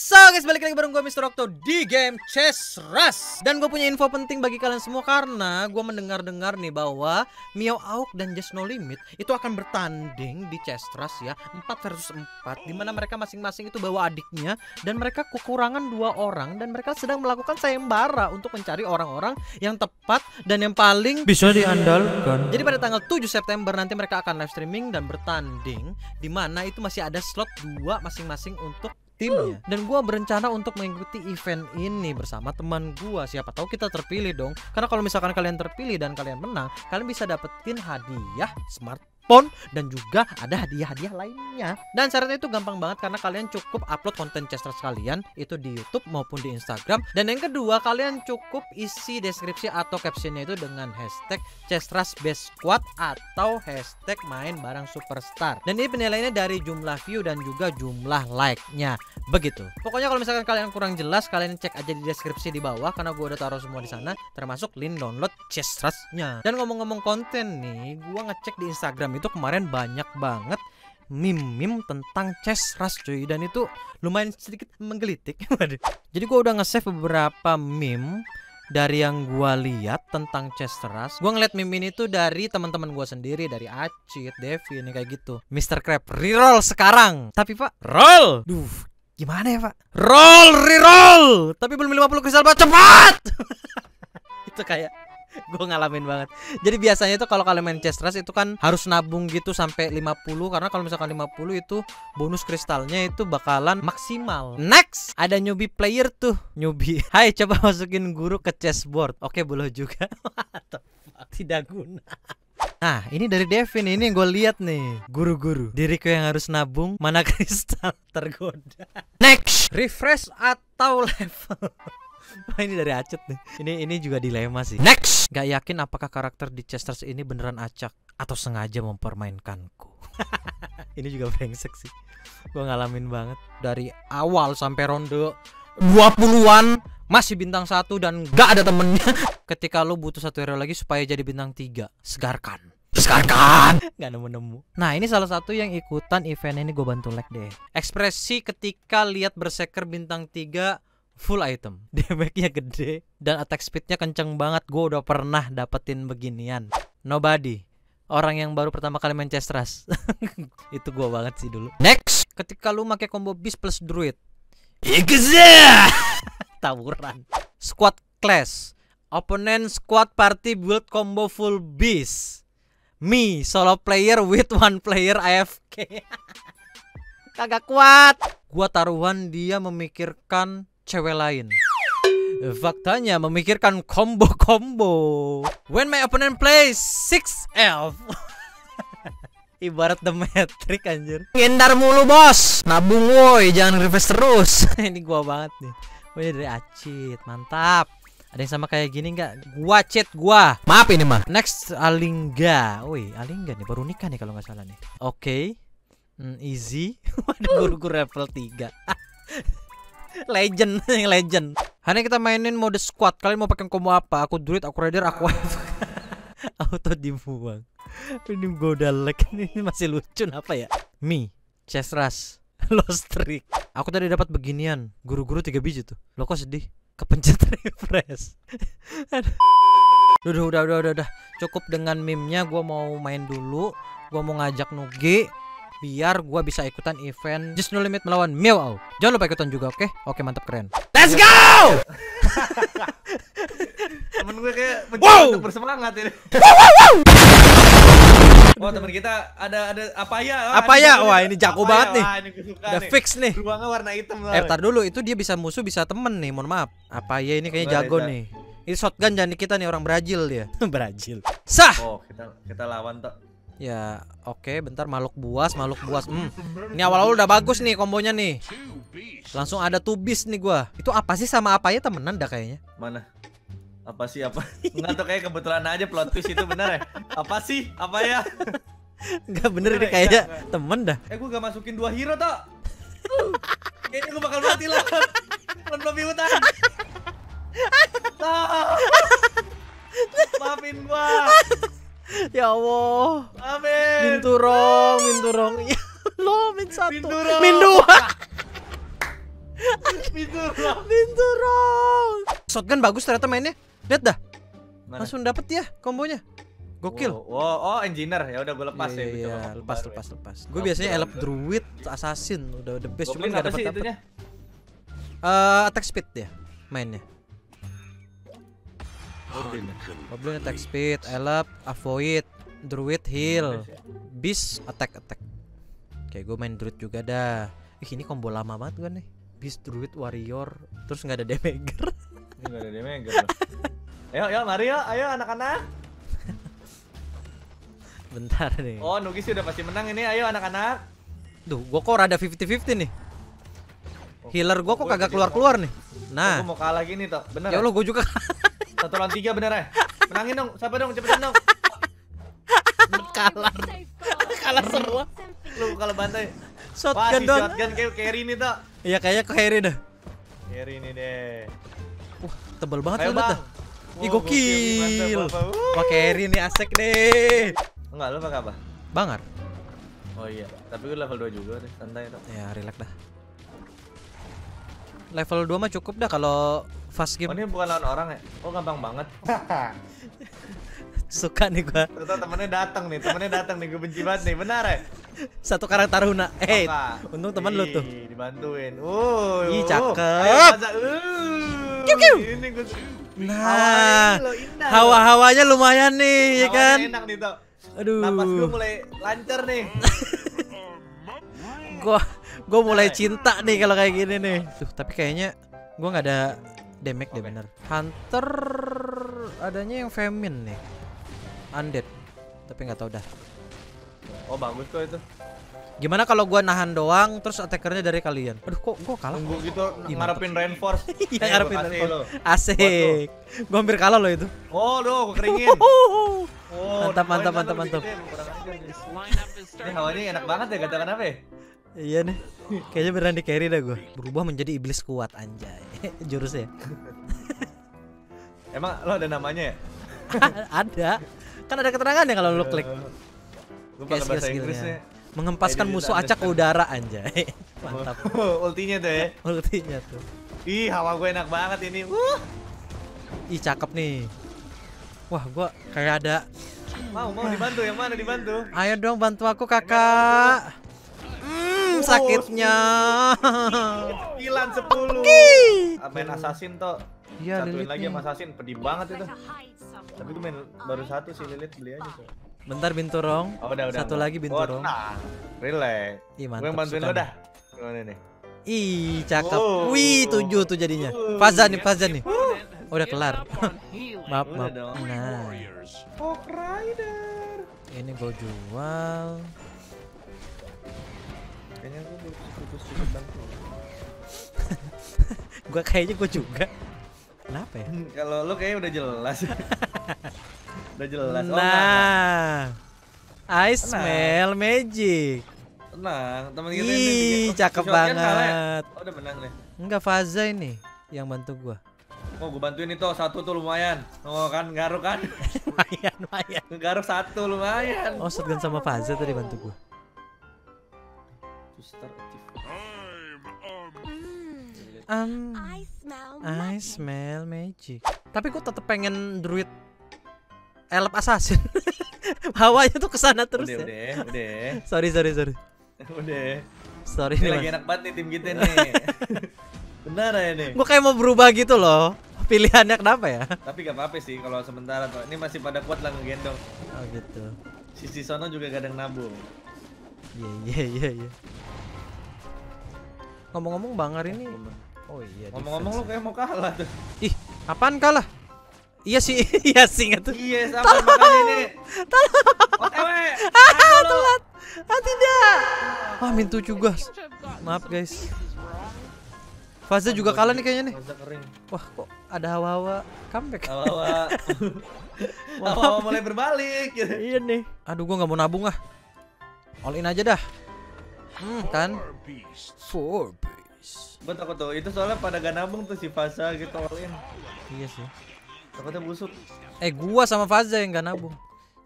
So guys, balik lagi bareng gue Mr. Octo di game Chess Rush Dan gue punya info penting bagi kalian semua karena gue mendengar-dengar nih bahwa Mio Auk dan Just No Limit itu akan bertanding di Chess Rush ya 4 versus 4 Di mana mereka masing-masing itu bawa adiknya dan mereka kekurangan dua orang Dan mereka sedang melakukan sayembara untuk mencari orang-orang yang tepat dan yang paling Bisa diandalkan. jadi pada tanggal 7 September nanti mereka akan live streaming dan bertanding di mana itu masih ada slot dua masing-masing untuk timnya. Dan gua berencana untuk mengikuti event ini bersama teman gua. Siapa tahu kita terpilih dong. Karena kalau misalkan kalian terpilih dan kalian menang, kalian bisa dapetin hadiah smartphone dan juga ada hadiah-hadiah lainnya. Dan syaratnya itu gampang banget karena kalian cukup upload konten Chesters kalian itu di YouTube maupun di Instagram. Dan yang kedua, kalian cukup isi deskripsi atau captionnya itu dengan hashtag Chestras Best Squad atau hashtag main barang superstar. Dan ini penilaiannya dari jumlah view dan juga jumlah like-nya. Begitu. Pokoknya kalau misalkan kalian kurang jelas, kalian cek aja di deskripsi di bawah karena gua udah taruh semua di sana, termasuk link download Chestras-nya. Dan ngomong-ngomong konten nih, gua ngecek di Instagram kemarin banyak banget meme-meme tentang chess rush cuy dan itu lumayan sedikit menggelitik. Jadi gua udah nge-save beberapa meme dari yang gua lihat tentang chess rush. Gua ngeliat meme ini tuh dari teman-teman gua sendiri, dari Acit, Devi ini kayak gitu. Mr. Crab reroll sekarang. Tapi Pak, roll. Duh, gimana ya, Pak? Roll, reroll. Tapi belum 50 kristal Pak, cepat. itu kayak gue ngalamin banget. Jadi biasanya itu kalau kalian main chess rush itu kan harus nabung gitu sampai 50 karena kalau misalkan 50 itu bonus kristalnya itu bakalan maksimal. Next, ada newbie player tuh, newbie. Hai, coba masukin guru ke chessboard. Oke, boleh juga. Tidak guna. Nah, ini dari Devin ini yang gue lihat nih. Guru-guru, diriku yang harus nabung, mana kristal tergoda. Next, refresh atau level. Ini dari Acet nih. Ini ini juga dilema sih. Next. Gak yakin apakah karakter di Chesters ini beneran acak atau sengaja mempermainkanku. ini juga brengsek sih. Gue ngalamin banget dari awal sampai ronde 20-an masih bintang satu dan gak ada temennya. Ketika lo butuh satu hero lagi supaya jadi bintang tiga, segarkan. Segarkan. Gak nemu-nemu. Nah ini salah satu yang ikutan event ini gue bantu like deh. Ekspresi ketika lihat berseker bintang tiga full item. Damage-nya gede dan attack speednya kenceng banget. Gue udah pernah dapetin beginian. Nobody. Orang yang baru pertama kali main chess rush. Itu gue banget sih dulu. Next. Ketika lu pakai combo beast plus druid. Tawuran. Squad clash. Opponent squad party build combo full beast me solo player with one player AFK kagak kuat. Gua taruhan dia memikirkan cewek lain. Faktanya memikirkan combo-combo. When my opponent plays 6 elf. Ibarat the metric anjir. Ngindar mulu bos. Nabung woi, jangan reverse terus. ini gua banget nih. Oh, ini dari Acit, mantap. Ada yang sama kayak gini nggak? Gua chat gua. Maaf ini mah. Next Alingga. Woi, Alingga nih baru nikah nih kalau nggak salah nih. Oke. Okay. Hmm, easy. Waduh, guru-guru level 3 legend yang legend hanya kita mainin mode squad. Kalian mau pakai combo apa? Aku druid aku raider aku auto dibuang. Ini gue lag ini masih lucu apa ya? Mi chest rush lost streak aku tadi dapat beginian guru-guru tiga biji tuh. Lo kok sedih? Kepencet refresh. Udah udah udah udah udah. Cukup dengan meme-nya gua mau main dulu. Gua mau ngajak Nugi biar gua bisa ikutan event Just No Limit melawan Meow. Jangan lupa ikutan juga, oke? Okay? Oke, mantap keren. Let's go! temen gue kayak Wow! untuk bersemangat ini. Wah temen kita ada ada apa ya? Wah, Apa ya? gue- Wah, ini jago banget ya? nih. Wah, ini gue suka Udah nih. fix nih. Beruangnya warna hitam. Eh, tar dulu, itu dia bisa musuh bisa temen nih, mohon maaf. Apa ya ini kayaknya jago nih. Ini shotgun jangan di kita nih orang Brazil dia. Brazil. Sah. Oh, kita kita lawan tuh. Ya, oke, bentar makhluk buas, makhluk buas. Hmm. Ini awal-awal udah bagus nih kombonya nih. Langsung ada tubis nih gua. Itu apa sih sama apa ya temenan dah kayaknya? Mana? Apa sih apa? Enggak tuh kayak kebetulan aja plot twist itu benar ya. Apa sih? Apa ya? Enggak bener Bener ini ya? kayaknya Enggak, temen dah. Eh gue gak masukin dua hero toh. Kayaknya gue bakal mati lah. Lawan babi hutan. Maafin gua. Ya Allah. Amin. Minturong, minturong. Ya lo min satu. Min durong. Min dua. Binturong. Binturong. Shotgun bagus ternyata mainnya. Lihat dah, Mana? langsung dapet ya kombonya. Gokil. Oh, oh, oh, engineer. Ya udah gue lepas Iya, ya. iya, coba lepas lepas ya. lepas. Gue biasanya elep druid, assassin, udah the best cuman Goblin gak dapet dapet. Eh, attack speed ya mainnya. Goblin. Goblin attack speed, elep, avoid, druid heal, beast attack attack. Kayak gue main druid juga dah. Ih ini combo lama banget gue nih. Beast druid warrior, terus nggak ada damager. Ini gak ada damage loh. Ayo, ayo, mari yuk, ayo anak-anak. Bentar nih. Oh, Nugi sih udah pasti menang ini. Ayo anak-anak. Duh, gue kok rada 50-50 nih. Oh, Healer gue kok gua kagak keluar-keluar nih. Aku Nah, mau kalah gini toh. Bener. ya ya? Allah gue juga Satu lawan tiga bener ya? Menangin dong. Siapa dong? Cepetan dong. kalah. Kalah semua. Lu kalau bantai. Wah, Shotgun si dong. shotgun kayak carry nih toh. Iya kayaknya ke Harry dah. Carry nih deh. Wah, tebel banget Ayo lu bang. dah. Ih, gokil. Wah, Harry nih asik nih. Enggak, lu pakai apa? Bangar. Oh iya, tapi gue level 2 juga deh, santai toh. Ya, relax dah. Level 2 mah cukup dah kalau fast Oh game. ini bukan lawan orang ya? Oh gampang banget. Suka nih gua. Ternyata temennya datang nih, temennya datang nih, gue benci banget nih, benar ya? Satu karakter Taruna. Eh, Oka. untung teman lu tuh. Dibantuin. Uh, Ih, cakep. Kiu, kiu. Ini gue Nah, hawa-hawanya lumayan nih, ya kan? enak nih toh. Aduh. Napas gue mulai lancar nih. Gua gua mulai cinta nih kalau kayak gini nih. Tuh, tapi kayaknya gua nggak ada damage deh Oke. bener. Hunter adanya yang famine nih. Undead. Tapi nggak tahu dah. Oh bagus kok itu. Gimana kalau gua nahan doang terus attackernya dari kalian? Aduh kok gua kalah? Tunggu gitu Ih, ngarepin reinforce. Iya, Eh, ngarepin gua reinforce. lo. Asik. Gua hampir kalah loh itu. Oh, doh, gue keringin. Uhuh. Oh, Mantap, mantap, mantap, mantap. Ini hawanya enak banget ya katakan apa ya? Iya nih. Kayaknya beneran di carry dah gua. Berubah menjadi iblis kuat anjay. Jurusnya. Emang lo ada namanya ya? ada. Kan ada keterangannya kalau lu klik. Gue Kayak pakai bahasa. Inggrisnya. Mengempaskan musuh acak ke udara anjay. Mantap. Ultinya tuh ya. Ultinya tuh. Ih, hawa gue enak banget ini. Uh, Ih cakep nih. Wah, gua kayak ada. mau mau dibantu yang mana dibantu? Ayo dong bantu aku kakak. Hmm, sakitnya. Sembilan sepuluh. Main assassin toh. Iya, Satuin Lilith lagi sama assassin, pedih banget itu. Tapi gue main baru satu sih Lilith beli aja tuh. Bentar binturong. Oh, udah udah. Satu udah. lagi binturong. Oh, nah, relax. Ih, Gue mantap. yang bantuin lo dah. Gimana nih? Ih, cakep. Oh. Wih, tujuh tuh jadinya. Faza nih, Faza nih. Oh, udah kelar. maaf, maaf. Nah, Hawk Rider. ini gue jual. Kayaknya gue putus putus bantu. Gua kayaknya gue juga. Kenapa ya? Kalau lo kayaknya udah jelas. udah jelas. Oh. Nah, I Tenang. smell magic. Tenang, teman kita Ih, ini bikin- cakep ya? banget. Oh, udah menang deh. Enggak Faza ini yang bantu gua. Oh, gue bantuin itu satu tuh lumayan. Oh kan, garuk kan? lumayan, lumayan. Garuk satu lumayan. Oh, shotgun sama Faza tadi bantu gua. Suster achieve. Um, I smell I magic. smell magic. Tapi gua tetep pengen druid elf assassin. Hawanya tuh ke sana terus udah, ya. udah, udah, Sorry, sorry, sorry. udah. Sorry Ini nih, lagi Mas. enak banget nih tim kita nih. Benar ya nih. Gua kayak mau berubah gitu loh. Pilihannya kenapa ya? Tapi gak apa-apa sih kalau sementara tuh. Ini masih pada kuat lah ngegendong. Oh gitu. Sisi sono juga kadang nabung. Iya, iya, iya, iya. Ngomong-ngomong Bangar ini Oh iya. Ngomong-ngomong lu kayak mau kalah tuh. Ih, apaan kalah? Iya sih, iya sih nggak tuh. Iya, sama makanya ini. OTW. Ah, telat. Ah, tidak. Ah, Mintu juga. Maaf, guys. Faza juga kalah nih kayaknya nih. Wah, kok ada hawa-hawa comeback. Awa-awa. Awa-awa mulai berbalik iya nih. Aduh, gua nggak mau nabung ah. All in aja dah. Hmm, kan? Four beast. Gue takut tuh, itu soalnya pada gak nabung tuh si Fasa gitu all in. Iya sih. Takutnya busuk. Eh, gua sama Faza yang gak nabung.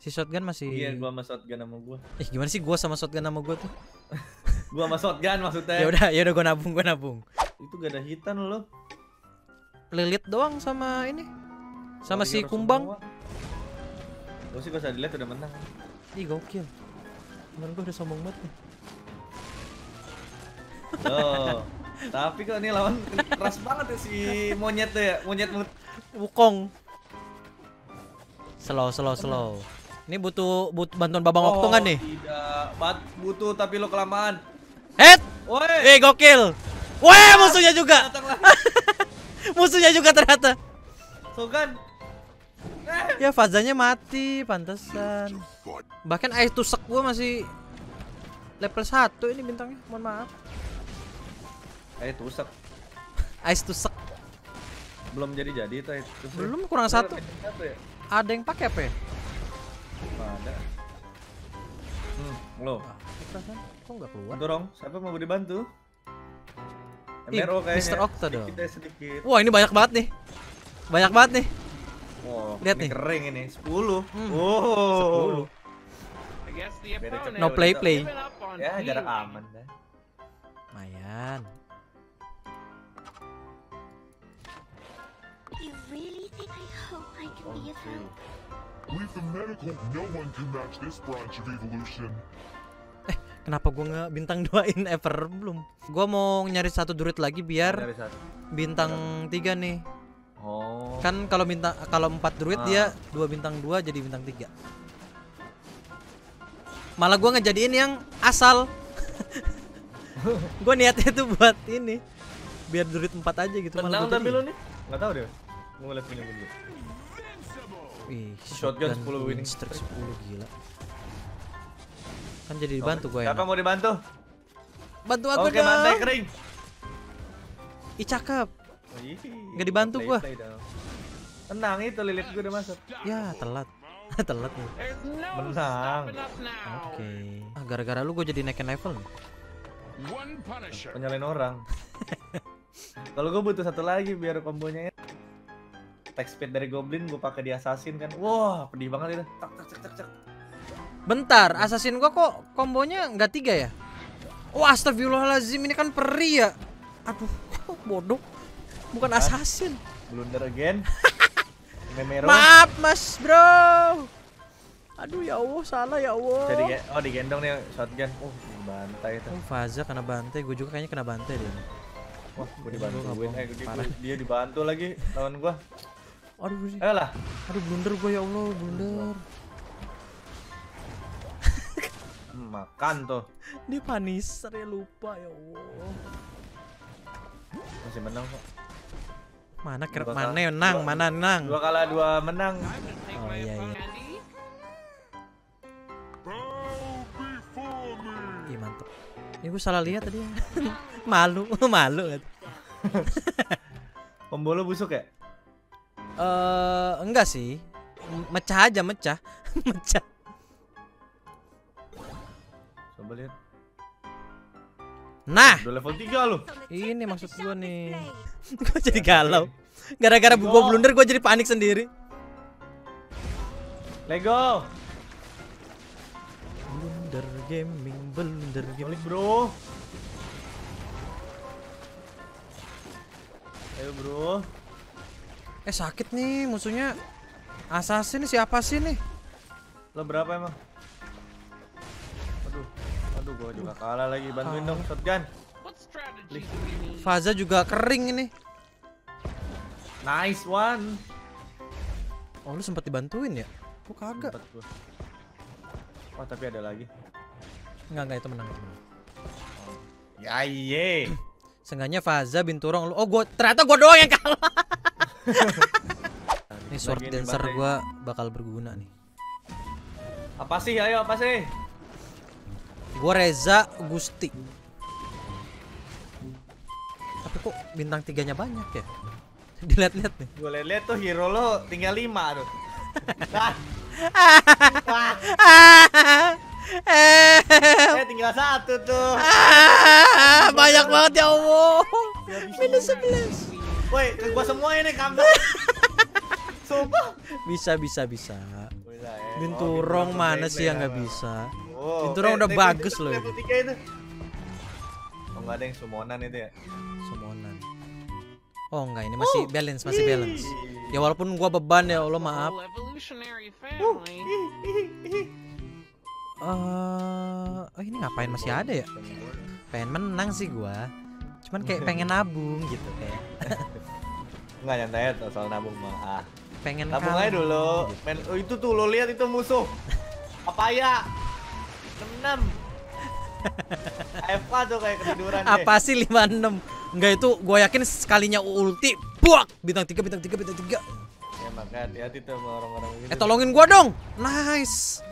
Si shotgun masih Iya, gua sama shotgun sama gua. Eh, gimana sih gua sama shotgun sama gua tuh? Gua sama shotgun maksudnya. Ya udah, ya udah gua nabung, gua nabung. itu gak ada hitan lo. Lilit doang sama ini. Sama si Warrior Kumbang. semua. Gue sih gak usah dilihat udah menang. Ih gokil. Temen gue udah sombong banget nih. Loh. Tapi kok ini lawan keras banget ya si monyet tuh ya, monyet. Wukong. Slow, slow, slow. Ini butuh, butuh bantuan babang waktu nggak nih? Oh, Tidak, bat butuh tapi lo kelamaan. Head! Woi, Eh gokil. Weh musuhnya juga. Musuhnya juga ternyata. Sogan. Eh, Ya fazanya mati, pantesan. Bahkan air tusuk gua masih level 1 ini bintangnya. Mohon maaf. Eh tusuk. Ice tusuk Belum jadi-jadi itu tusuk. belum kurang satu. ya? Ada yang pakai apa ya? Ada. Hmm, lo. Ah, perasaan kok nggak keluar? Bantu dong, siapa mau dibantu? Ih, MRO kayaknya. Mr. Octa dong. Sedikit, deh, sedikit. Wah ini banyak banget nih. Banyak banget nih. Wow, Lihat ini nih. kering ini, 10. Hmm, Oh. 10. I guess the Beda opponent No play play. Ya, jarak aman dah. Lumayan. You really think I hope I can be of help? With the medical, no one can match this branch of evolution. Kenapa gua nggak bintang 2in ever belum? Gua mau nyari satu druid lagi biar bintang 3 nih. Oh. Kan kalau bintang kalau 4 druid Ah. dia 2 bintang 2 jadi bintang 3. Malah gua ngejadiin yang asal. gua niatnya tuh buat ini. Biar druid 4 aja gitu Menang gua tapi lo nih? Enggak tahu deh. Mau ngeliat punya dulu. Wih, Shotgun 10 winning streak 10 gila. Kan jadi dibantu gue Siapa enak. mau dibantu? Bantu aku Oke, bantai dong. kering. Ih cakep. Wih, Nggak dibantu play- gua. play dong. Tenang itu lilit gue udah masuk. Ya telat. telat nih. Menang. Oke. Ah, gara-gara lu gue jadi naikin level. Penyalain orang. Kalau gue butuh satu lagi biar kombonya enak. Attack speed dari goblin gue pakai di assassin kan. Wah, pedih banget itu. Tak tak tak tak tak. Bentar, assassin gua kok kombonya nggak tiga ya? Wah, astagfirullahalazim ini kan peri ya. Aduh, bodoh. Bukan assassin. Blunder again. Memero. Maaf, Mas Bro. Aduh ya Allah, salah ya Allah. Jadi oh digendong nih shotgun. Oh, bantai itu. Oh, Faza kena bantai, gue juga kayaknya kena bantai deh. Wah, gue dibantuin. Eh, dia, Parah. dia dibantu lagi lawan gua. Aduh, sih. Ayolah. aduh blunder gue ya Allah, blunder. Hmm, makan tuh. Dia paniser ya lupa ya Allah. Masih menang kok. Mana ker Dua mana kali- nang, dua- mana nang. Dua kalah dua menang. Oh, iya, iya. Ih mantep. Ini gue salah lihat tadi. malu, malu. Eh Combo lo busuk ya? Enggak sih. Mecah aja, mecah. mecah. Coba lihat. Nah, Udah level 3 lu. ini maksud gue nih. gue jadi galau. Gara-gara gue blunder gue jadi panik sendiri. Lego. Blunder gaming, blunder gaming. Balik, Bro. Ayo, Bro. Eh sakit nih musuhnya. Assassin siapa sih nih? Lo berapa emang? Aduh. Aduh, gua juga kalah lagi. Bantuin dong shotgun. Faza juga kering ini. Nice one. Oh lu sempat dibantuin ya? Kok kagak? Gua. Oh, tapi ada lagi. Enggak enggak itu menang. itu menang. Ya iye. Seenggaknya Faza Binturong lu. Oh gua ternyata gua doang yang kalah. Ini sword dancer gua bakal berguna nih. Apa sih? Ayo, apa sih? Gua Reza Gusti. Tapi kok bintang tiganya banyak ya? Dilihat-lihat nih. Gue liat tuh hero lo tinggal 5 tuh. Eh tinggal satu tuh. Ah, banyak banget ya Allah. Minus 11. Woi, ke gua semua ini kamu. Sumpah. Bisa bisa bisa. Bisa, ya. Binturong Oh, mana Binturong sih yang nggak bisa? Oh, Binturong eh, udah bagus loh level itu. nggak ada yang summonan itu ya. Summonan. Oh enggak ini masih balance, masih balance. Ya walaupun gua beban ya Allah maaf. Eh, oh ini ngapain masih ada ya? Pengen menang sih gua. Cuman kayak pengen nabung gitu kayak. Nggak nyantai ya soal nabung mah. Ah. Pengen Nabung aja dulu. Men, oh, itu tuh lo lihat itu musuh. Apa ya? Enam. AFK tuh kayak ketiduran deh. Apa sih 56? Enggak itu gua yakin sekalinya ulti buak bintang 3 bintang 3 bintang 3. Ya makanya hati-hati tuh sama orang-orang gitu. Eh tolongin gua dong. Nice.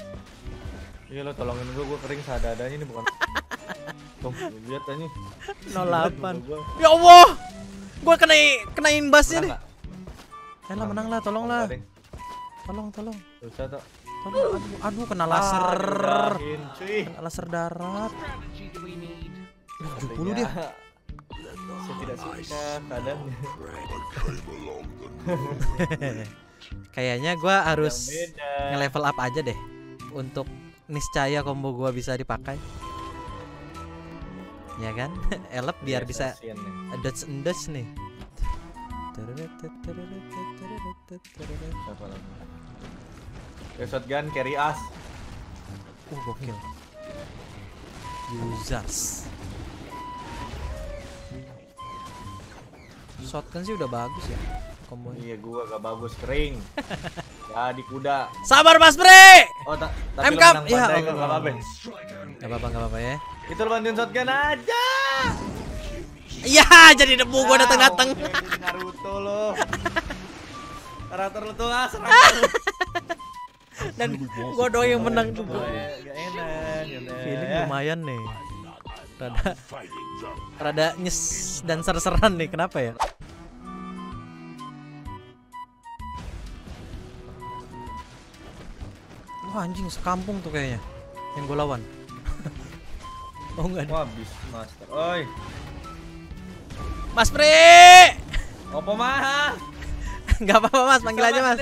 Iya lo tolongin gua, gua kering seadanya ini bukan. Tuh, lihat aja. 08. Ya Allah. Gua kena kena imbasnya nih. nggak? Eh lah menang lah, tolong lah. Tolong, tolong. Susah tuh. Tolong. Aduh, aduh kena laser. Kena laser darat. What strategy do we need? 70 dia. Saya tidak suka keadaannya. Kayaknya gua harus nge-level up aja deh untuk niscaya combo gua bisa dipakai. Ya kan? Elep biar bisa kasihan nih. dodge and dodge nih. Siapa lagi? Ya shotgun carry us. Uh, gokil. Users. Shotgun sih udah bagus ya kombonya. Iya gua gak bagus kering. Jadi kuda. Sabar Mas Bre. Oh ta tapi menang Ya gak apa-apa. Gak apa-apa, gak apa-apa ya. Itu lo bantuin shotgun aja. Iya, jadi debu gua datang-datang. Oke, jadi Naruto lo. Karakter lo tuh ah. Dan gua doang yang menang juga. Ya, Gak enak. Feeling ya. lumayan nih. Rada rada nyes dan ser-seran nih. Kenapa ya? Wah anjing sekampung tuh kayaknya yang gue lawan. Oh enggak ada. Wah, bis master. Oi, Mas Pri! opo mah? Enggak apa-apa Mas, panggil aja Mas.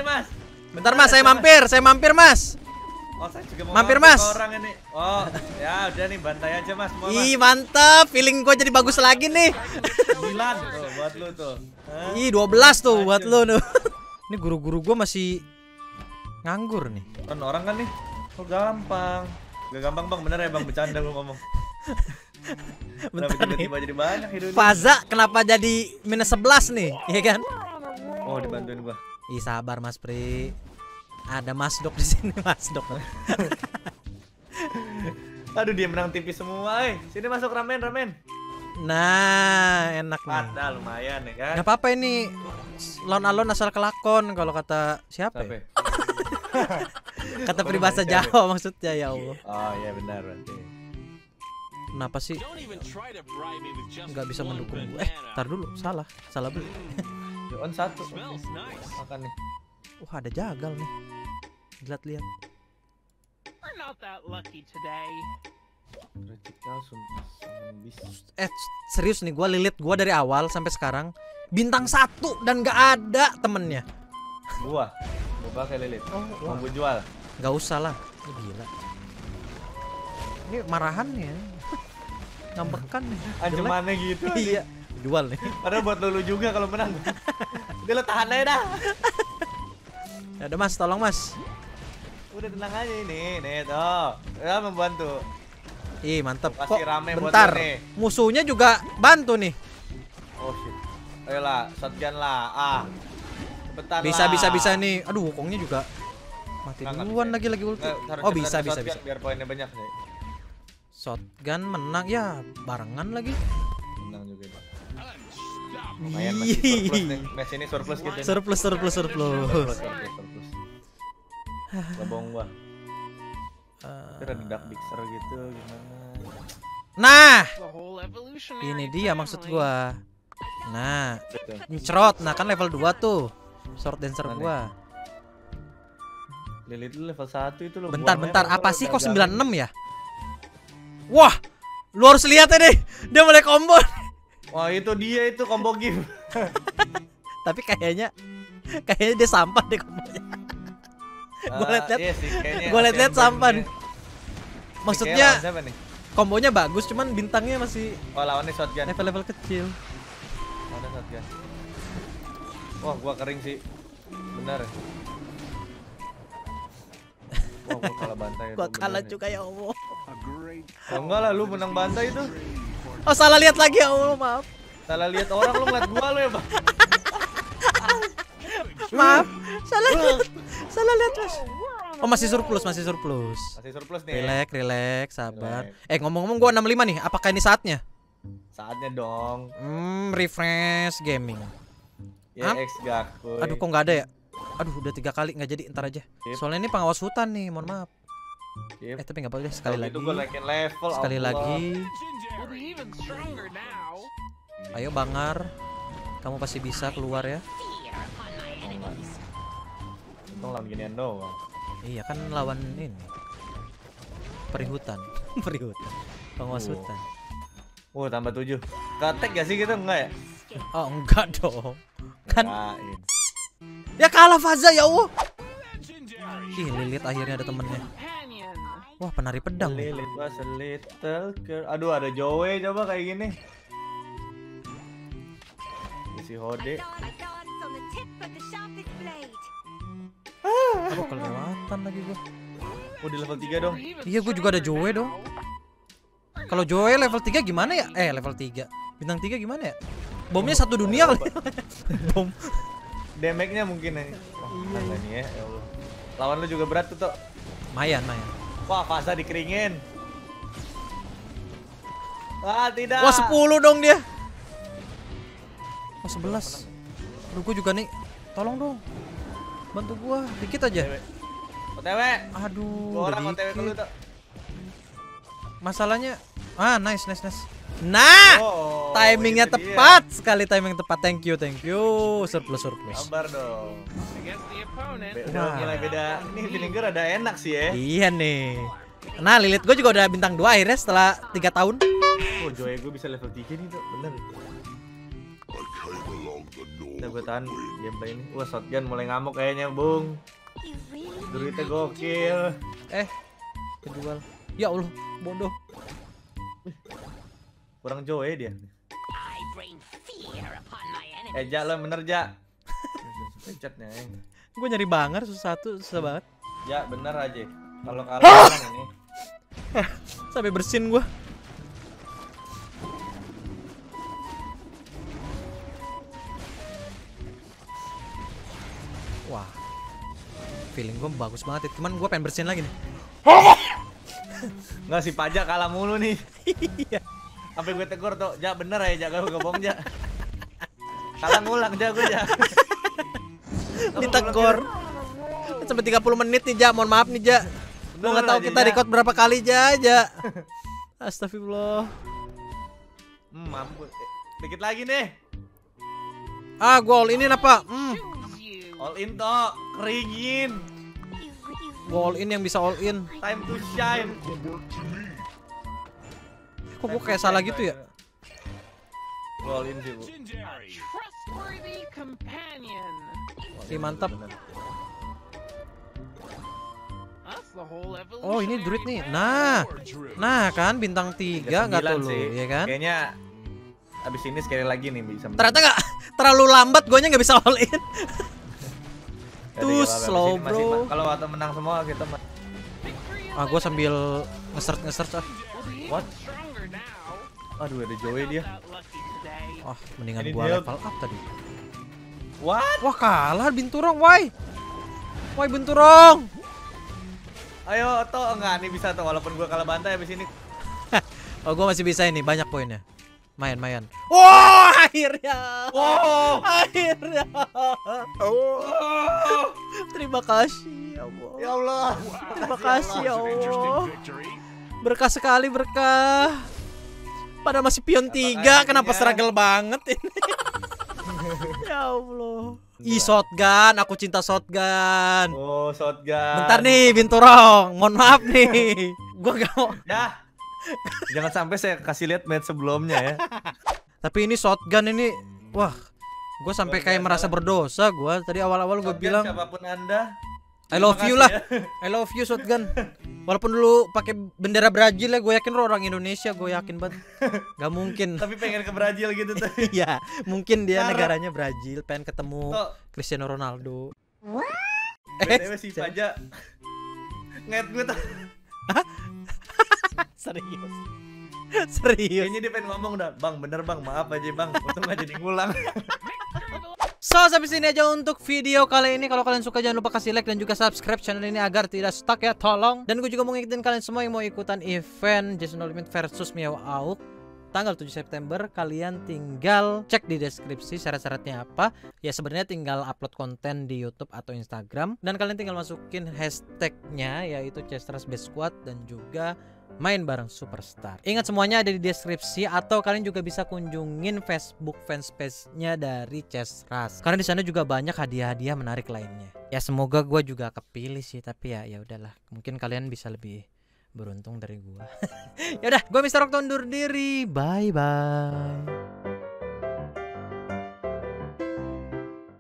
Bentar Mas, saya mampir, saya mampir Mas. Oh, saya juga mau Mampir, Mas. Orang ini. Oh, ya udah nih bantai aja mas. Mau Ih mantap, feeling gue jadi bagus lagi nih. Sembilan tuh buat lu tuh. Hah? Ih 12 tuh buat lo tuh. Ini guru-guru gue masih nganggur nih. Kan orang kan nih. Oh gampang. Gak gampang bang, bener ya bang bercanda lu ngomong. Kenapa Bentar nih. tiba-tiba jadi banyak hidupnya? Faza kenapa jadi minus 11 nih? Iya kan? Oh dibantuin gua. Ih sabar Mas Pri. Ada Mas Dok di sini Mas Dok. Aduh dia menang tipis semua, eh. Sini masuk ramen ramen. Nah, enak nih. Ada lumayan ya kan. Gak apa-apa ini lon alon asal kelakon kalau kata siapa Tapi. ya? Kata peribahasa Jawa maksudnya ya Allah. Oh iya benar berarti. Kenapa sih nggak bisa mendukung gue? Eh, tar dulu, salah, salah beli. On satu. Makan nih. Wah ada jagal nih. Sumpah bis. Eh serius nih, gue lilit gue dari awal sampai sekarang bintang satu dan gak ada temennya. Gua. Gua pakai lilit. Oh, Mau jual. Gak usah lah, ini gila. Ini marahan ya, ngambekan nih. Jelek. Ancamannya gitu. Iya, jual nih. Padahal buat lu juga kalau menang. Udah lo tahan aja dah. Ya udah mas, tolong mas. Udah tenang aja ini, nih tuh. Ya membantu. Ih mantep. Kasih Kok rame buat bentar, lo nih. musuhnya juga bantu nih. Oh shit. Ayolah, shotgun lah. Ah. Cepetan Bisa lah. bisa bisa nih. Aduh, wukongnya juga mati duluan lagi lagi ulti. Nggak, Oh bisa bisa bisa. Biar poinnya banyak nih. Shotgun menang ya barengan lagi. Menang juga, Pak. Lumayan masih surplus nih. Match ini surplus gitu. Surplus surplus surplus. Surplus, surplus, surplus. Gak bohong gua. Itu ada dark mixer gitu gimana? Nah, ini dia maksud gua. Nah, nyerot. Nah, kan level 2 tuh. Sword dancer Mana? gua. Lilith lu level 1 itu lo. Bentar, bentar. Apa sih kok dagangan. 96 ya? Wah, lu harus lihat ya deh. Dia mulai combo. Wah, itu dia itu combo game. Tapi kayaknya kayaknya dia sampah deh kombonya. Gua Ah, liat-liat- iya gua liat-liat nih. Ini Maksudnya kombonya bagus cuman bintangnya masih Oh lawannya shotgun. level-level kecil. Lawannya shotgun. Wah gua kering sih. Bener. Wah gua kalah bantai. Gua kalah juga ya Allah. Oh, enggak lah lu menang bantai itu. Oh salah lihat lagi ya Allah maaf. Salah lihat orang lu ngeliat gua lu ya, Bang. Maaf. Salah lihat. Salah lihat Mas. Oh masih surplus, masih surplus. Masih surplus nih. Relax, relax, sabar. Relax. Eh ngomong-ngomong gua 65 nih. Apakah ini saatnya? Saatnya dong. Hmm, refresh gaming. Ya? X Gakuy. Aduh kok nggak ada ya? Aduh udah tiga kali nggak jadi ntar aja. Sip. Soalnya ini pengawas hutan nih, mohon maaf. Sip. Eh tapi nggak apa-apa deh sekali lagi. gitu gua naikin level. Sekali Allah. lagi. Ayo Bangar. Kamu pasti bisa keluar ya. Untung lawan ginian doang. Iya kan lawan ini. Perihutan. Perihutan. Pengawas Oh. hutan. Oh tambah 7 Ketek gak sih kita enggak ya? Oh enggak dong. Kan. Ya kalah Faza ya Allah. Ih Lilit akhirnya ada temennya. Wah penari pedang. Lilith was a little girl. Aduh ada Joey coba kayak gini. Isi Hode. Aduh kelewatan lagi gua. Oh di level 3 dong. Iya, gua juga ada Joey dong. Kalau Joey level 3 gimana ya? Eh level 3. Bintang 3 gimana ya? Bomnya satu dunia kali. Bom. Damage-nya mungkin ya. Wah, iya, nih ya, ya Allah. Lawan lu juga berat tuh, Tok. Mayan, mayan. Wah, Fasa dikeringin. Wah, tidak. Wah 10 dong dia. Wah 11. Aduh gua juga nih. Tolong dong. Bantu gua dikit aja. OTW. Aduh, Gua orang OTW ke lu, dikit. Tok. Masalahnya ah nice nice nice. Nah, Oh, timingnya itu dia. tepat sekali timing tepat. Thank you, thank you. Surplus surplus. Sabar dong. Udah mulai beda. Ini feeling gue rada enak sih ya. Iya nih. Nah, Lilith gue juga udah bintang 2 akhirnya setelah 3 tahun. Oh, Joy gue bisa level 3 nih, Tok. Bener. Udah gue tahan gameplay ini. Wah, shotgun mulai ngamuk kayaknya, Bung. Duitnya gokil. Eh, kejual. Ya Allah, bodoh. Kurang Joy dia. I bring fear upon my enemy. Eh, lo bener, Ja. Pencetnya, eh. Gue nyari bangar susah satu susah banget. Ja, bener aja. Kalau kalah orang ini. Sampai bersin gue. Wah. Feeling gue bagus banget ya. Cuman gue pengen bersin lagi nih. Nggak si pajak kalah mulu nih. Iya. Sampai gue tegur tuh, Ja bener ya, Ja gue bohong, Ja. Kalah ngulang, Ja gue, Ja. Ditegur. Sampai 30 menit nih, Ja. Mohon maaf nih, Ja. Gue nggak tahu kita record berapa kali, Ja, Ja. Astagfirullah. Hmm, mampus. Eh, dikit lagi nih. Ah, gue all in apa? Hmm. All in toh, keringin. Gue all in yang bisa all in. Time to shine. Kok gue kayak salah gitu ya? All in sih, Bu. Ih, mantap. Oh, ini druid nih. Nah. Nah, kan bintang 3 nggak 39 tuh lu, ya kan? Kayaknya abis ini sekali lagi nih bisa menang. Ternyata nggak terlalu lambat guanya nggak bisa all in. Abis slow, bro. Kalau waktu menang semua kita Ah, gue sambil nge-search nge-search ah. What? Aduh ada Joey dia. Not that lucky today. Ah, mendingan dia- level up tadi. What? Wah, kalah Binturong, why? Why Binturong? Ayo toh enggak nih bisa tuh walaupun gua kalah bantai abis ini. Oh, gua masih bisa ini, banyak poinnya. Mayan, mayan. Wah, akhirnya. Wow. Akhirnya. Terima kasih, ya Allah. Ya Allah. Terima kasih, ya Allah. Berkah sekali berkah. Pada masih pion tiga, kenapa artinya? struggle banget ini? ya Allah. Ih shotgun, aku cinta shotgun. Oh, shotgun. Bentar nih, Binturong. Mohon maaf nih. Gua gak mau. Ya. Jangan sampai saya kasih lihat match sebelumnya ya. Tapi ini shotgun ini, wah, gue sampai kayak merasa berdosa. Gua tadi awal-awal gue bilang, siapa pun Anda. I love you lah. ya. I love you shotgun. Walaupun dulu pakai bendera Brazil ya, gue yakin lo orang Indonesia, gue yakin banget. Gak mungkin. Tapi pengen ke Brazil gitu tuh. Iya, mungkin dia Ngarep. negaranya Brazil, pengen ketemu Kok Cristiano Ronaldo. BTW si Paja Nget gue tuh Serius. Serius. Kayaknya dia pengen ngomong dah. Bang bener bang maaf aja bang. Untung gak jadi ngulang. So sampai sini aja untuk video kali ini. Kalau kalian suka jangan lupa kasih like dan juga subscribe channel ini agar tidak stuck ya tolong. Dan gue juga mau ngingetin kalian semua yang mau ikutan event Jason No Limit versus Miao Auk. Tanggal 7 September kalian tinggal cek di deskripsi syarat-syaratnya apa. Ya sebenarnya tinggal upload konten di YouTube atau Instagram. Dan kalian tinggal masukin hashtagnya yaitu Chestras Best Squad dan juga main bareng Superstar. Ingat semuanya ada di deskripsi atau kalian juga bisa kunjungin Facebook fanspage-nya dari Chestras. Karena di sana juga banyak hadiah-hadiah menarik lainnya. Ya semoga gua juga kepilih sih, tapi ya ya udahlah. Mungkin kalian bisa lebih beruntung dari gua. ya udah, gua Mr. Rock undur diri. Bye bye.